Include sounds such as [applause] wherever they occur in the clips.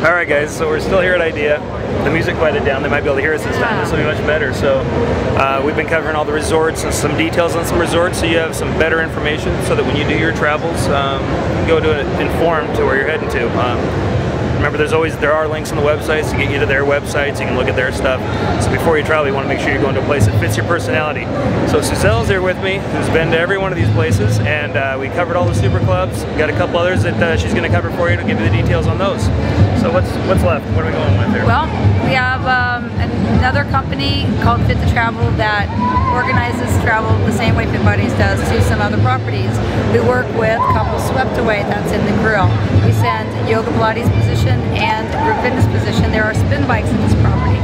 All right, guys. So we're still here at Idea. The music quieted down. They might be able to hear us this time. This will be much better. So uh, we've been covering all the resorts and some details on some resorts, so you have some better information, so that when you do your travels, um, you go to informed to where you're heading to. Um, Remember, there's always there are links on the websites to get you to their websites. You can look at their stuff. So before you travel, you want to make sure you're going to a place that fits your personality. So Suzelle's here with me, who's been to every one of these places, and uh, we covered all the super clubs. We've got a couple others that uh, she's going to cover for you to give you the details on those. So what's what's left? What are we going with here? Well, we have um, another company called Fit to Travel that organizes travel the same way Fit Buddies does to some other properties. We work with Couples Swept Away, that's in Negril. We send yoga Pilates position and group fitness position. There are spin bikes in this property.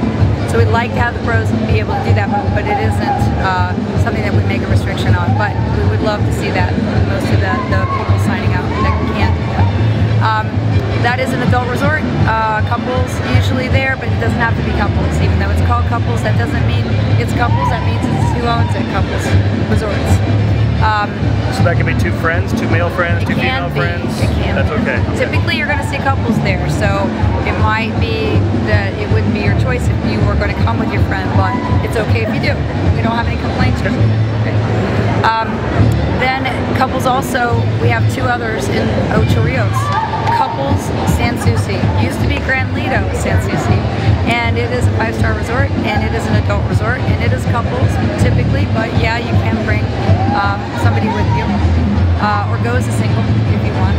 So we'd like to have the pros be able to do that, but, it isn't uh, something that we make a restriction on. But we would love to see that, most of the, the people signing up that can do that. Um, that is an adult resort. Uh, couples usually there, but it doesn't have to be couples. Even though it's called couples, that doesn't mean it's couples. That means it's who owns it, couples resorts. Um, so that could be two friends, two male friends, two female be. friends. It can That's be. okay. Typically, you're going to see couples there, so it might be that it wouldn't be your choice if you were going to come with your friend, but it's okay if you do. We don't have any complaints. Okay. Um, then couples also, we have two others in Ocho Rios. Couples Sans Souci. Used to be Grand Lido Sans Souci. And it is a five-star resort, and it is an adult resort, and it is couples typically, but yeah, you can bring um, somebody with you, uh, or go as a single if you want.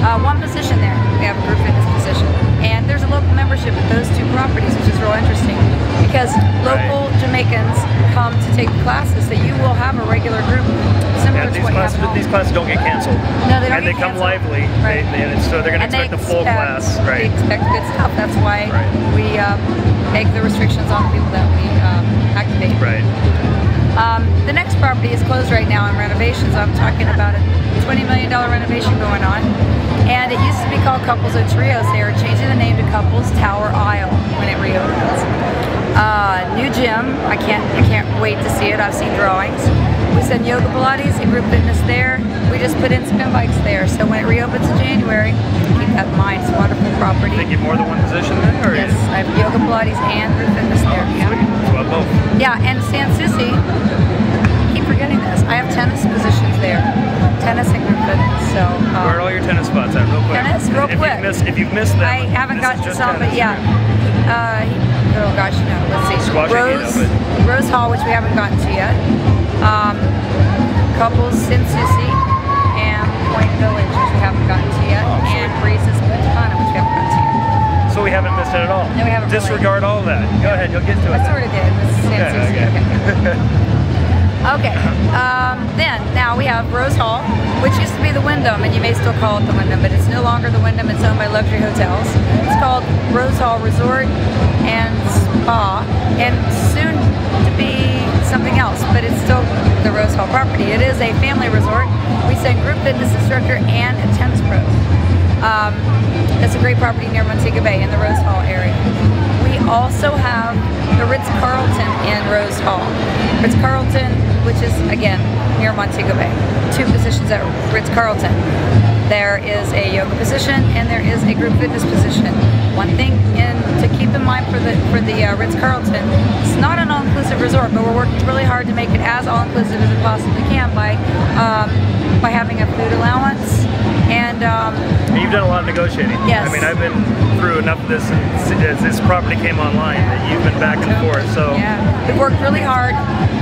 Uh, one position there, we have a group fitness position. And there's a local membership at those two properties, which is real interesting, because local right. Jamaicans come to take the classes, so you will have a regular group similar these classes, These classes don't get canceled. No, they don't And they canceled. come lively, right. they, they, so they're going to expect the full class. Right. They expect good stuff. That's why right. we um, make the restrictions on the people that we um, activate. Right. Um, the next property is closed right now in renovations. I'm talking about a $20 million renovation going on. And it used to be called Couples Ocho Rios. They are changing the name to Couples Tower Isle when it reopens. Uh, new gym. I can't I can't wait to see it. I've seen drawings. We send yoga Pilates and group fitness there. We just put in spin bikes there. So when it reopens in January, keep that in mind. It's a wonderful property. They give more than one position there? Or yes, I have yoga Pilates and group fitness there. Oh, yeah. Both. Yeah, and Sans Souci, keep forgetting this. I have tennis positions there. Tennis and group fitness. So um, where are all your tennis spots at, real quick? Tennis, real if quick. You've missed, if you've missed them, I haven't gotten to some, but yeah. Uh, oh gosh, no. Let's see. Squash Rose, Rose Hall, which we haven't gotten to yet. Um, couples Sans Souci and Point Village, which we haven't gotten to yet, oh, and Breezes Punta which we haven't gotten to yet. So we haven't missed it at all. No, we haven't. Disregard really. all that. Go ahead, you'll get to I it. I sort of did. Okay, okay. okay. [laughs] Okay, um, then, now we have Rose Hall, which used to be the Wyndham, and you may still call it the Wyndham, but it's no longer the Wyndham, it's owned by Luxury Hotels. It's called Rose Hall Resort and Spa, and soon to be something else, but it's still the Rose Hall property. It is a family resort. We send group fitness instructor and a tennis pro. Um, it's a great property near Montego Bay in the Rose Hall area. We also have the Ritz-Carlton in Rose Hall. Ritz-Carlton, which is, again, near Montego Bay. Two positions at Ritz-Carlton. There is a yoga position and there is a group fitness position. One thing in, keep in mind for the for the uh, Ritz-Carlton, it's not an all-inclusive resort, but we're working really hard to make it as all-inclusive as it possibly can by um, by having a food allowance and um, you've done a lot of negotiating. Yes. I mean, I've been through enough of this as this property came online that you've been back and forth. So yeah, we've worked really hard.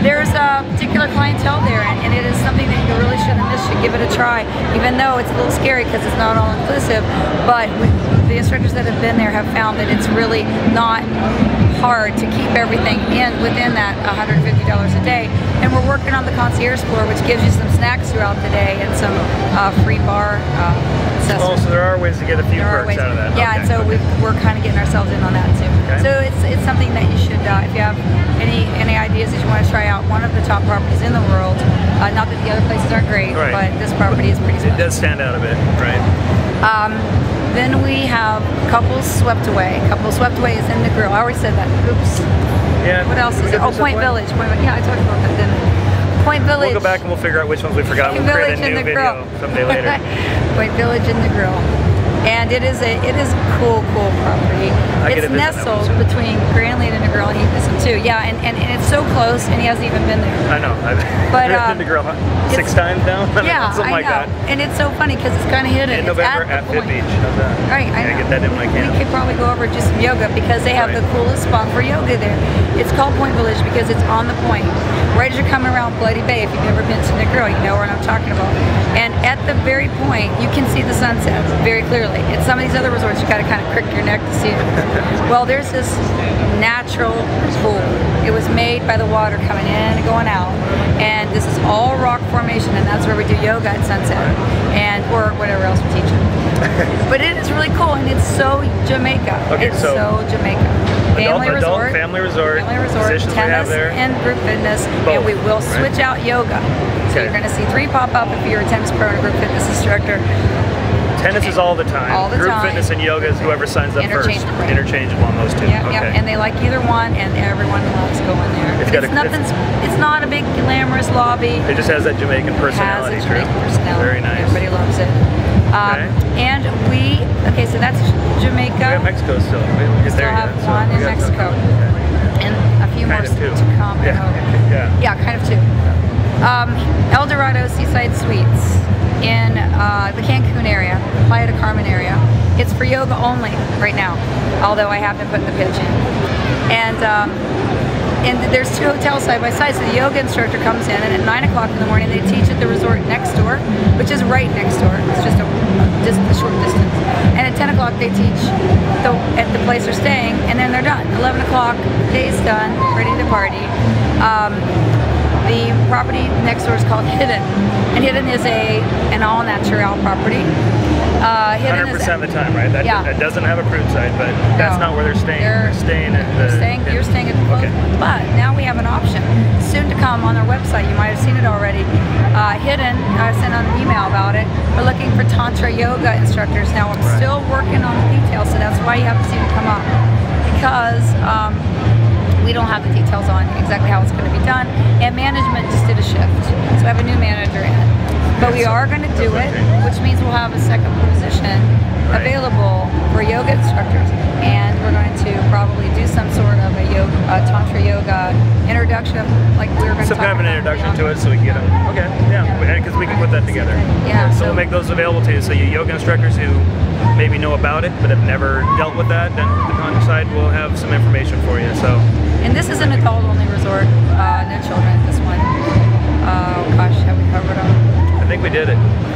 There's a particular clientele there, and, and it is something that you really shouldn't miss. Should give it a try, even though it's a little scary because it's not all inclusive. But the instructors that have been there have found that it's really not hard to keep everything in within that $150 a day. And we're working on the concierge floor, which gives you some snacks throughout the day and some uh, free bar uh, Oh, so there are ways to get a few there perks out of that. Yeah, okay. and so okay. we are kind of getting ourselves in on that too. Okay. So it's it's something that you should, uh, if you have any any ideas that you want to try out, one of the top properties in the world. Uh, not that the other places aren't great, right. but this property is pretty. Special. It does stand out a bit, right? Um, then we have Couples Swept Away. Couples Swept Away is in Negril. I already said that. Oops. Yeah. What else is there? Oh, Point Village. Point, yeah, I talked about that, didn't Point Village. We'll go back and we'll figure out which ones we forgot. Point we'll Village create a new in the video grill. someday later. [laughs] Point Village in Negril. And it is a it is a cool, cool property. I it's to visit that nestled between Grand Lido and Negril and Hedonism II. Yeah, and, and, and it's so close, and he hasn't even been there. I know. I've [laughs] But, uh, been to Grill six times now. [laughs] Yeah, something I like know. that. And it's so funny because it's kind of hidden. In November at, at, point. Beach. Right, I Yeah, get that in my We could probably go over just some yoga because they have Right. the coolest spot for yoga there. It's called Point Village because it's on the point. Right as you're coming around Bloody Bay, if you've never been to Negril, you know what I'm talking about. And at the very point, you can see the sunset very clearly. At some of these other resorts, you got to kind of crick your neck to see it. [laughs] well, there's this natural pool. It was made by the water coming in and going out. And this is all rock formation, and that's where we do yoga at sunset, and or whatever else we teach. [laughs] but it is really cool, and it's so Jamaica. Okay, it's so so, Jamaica. Adult, Family adult resort. family resort. Family resort, Positions we have tennis there. and group fitness, Both, and we will right? switch out yoga. So Okay. you're going to see three pop up if you're a tennis pro and a group fitness instructor. Tennis is all the time. All the Group time. fitness and yoga is whoever signs up first. Interchangeable. On those two. Yeah, okay. yeah, and they like either one, and everyone loves going there. It's got a- nothing. It's not a big glamorous lobby. it just has that Jamaican It has personality. its true. great personality. Very nice. Everybody loves it. Um, Okay. And we, okay, so that's Jamaica. We have Mexico still. We haven't Still there have yet, one we in Mexico. and a few Kind more to come. Yeah. Yeah. Yeah, kind of two. Um, El Dorado Seaside Suites in uh, the Cancun area, Playa del Carmen area. It's for yoga only right now, although I have been putting the pitch in. And um, and there's two hotels side by side, so the yoga instructor comes in, and at 9 o'clock in the morning they teach at the resort next door, which is right next door. It's just a, just a short distance. And at 10 o'clock they teach the, at the place they're staying, and then they're done. 11 o'clock, day's done, ready to party. Um, the property next door is called Hidden, and Hidden is a an all natural property. Uh, Hidden Hundred is percent of the time, right? That, Yeah. that doesn't have a crude side, but that's No. not where they're staying. They're- They're, staying at the. You're staying, you're staying at the closed Okay. one. But now we have an option. Soon to come on our website, you might have seen it already. Uh, hidden, I sent out an email about it. We're looking for Tantra yoga instructors. Now I'm Right. still working on the details, so that's why you haven't seen it come up. Because um, we don't have the details on exactly how it's going to be done. And management just did a shift. So I have a new manager in. But we are going to do it, which means we'll have a second position available for yoga instructors. And we're going to probably do some sort of a yoga, a tantra yoga introduction, like we are going to Some kind of an introduction to it so we can get them. Okay, yeah, Yeah. because we can put that together. Yeah, So, so- we'll make those available to you. So you yoga instructors who maybe know about it but have never dealt with that, then the Conjure side will have some information for you. So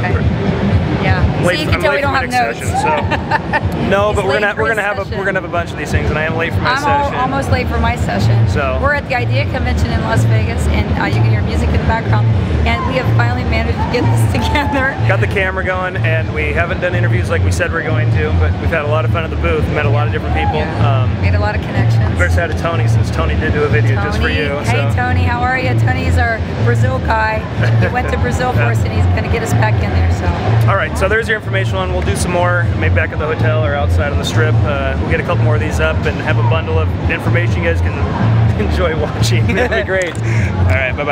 Okay. Yeah. I'm So late, you I'm can tell late we don't have my notes. session, so [laughs] no, but we're gonna we're gonna have a we're gonna have a bunch of these things, and I am late for my I'm al- session. almost late for my session. So- we're at the Idea Convention in Las Vegas, and uh, you can hear music in the background. And we have finally managed to get this [laughs] together. Got the camera going, and we haven't done interviews like we said we're going to, but we've had a lot of fun at the booth. Met a lot of different people. Yeah. Um, Made a lot of connections. First out of Tony since Tony did do a video Tony, just for you. hey so. Tony, how are you? Tony's our Brazil guy. He went to [laughs] Brazil for us, and he's going to get us back in there. So. All right, so there's your information on. We'll do some more, maybe back at the hotel or outside on the strip. Uh, we'll get a couple more of these up and have a bundle of information you guys can [laughs] enjoy watching. That'd be great. [laughs] All right, bye bye.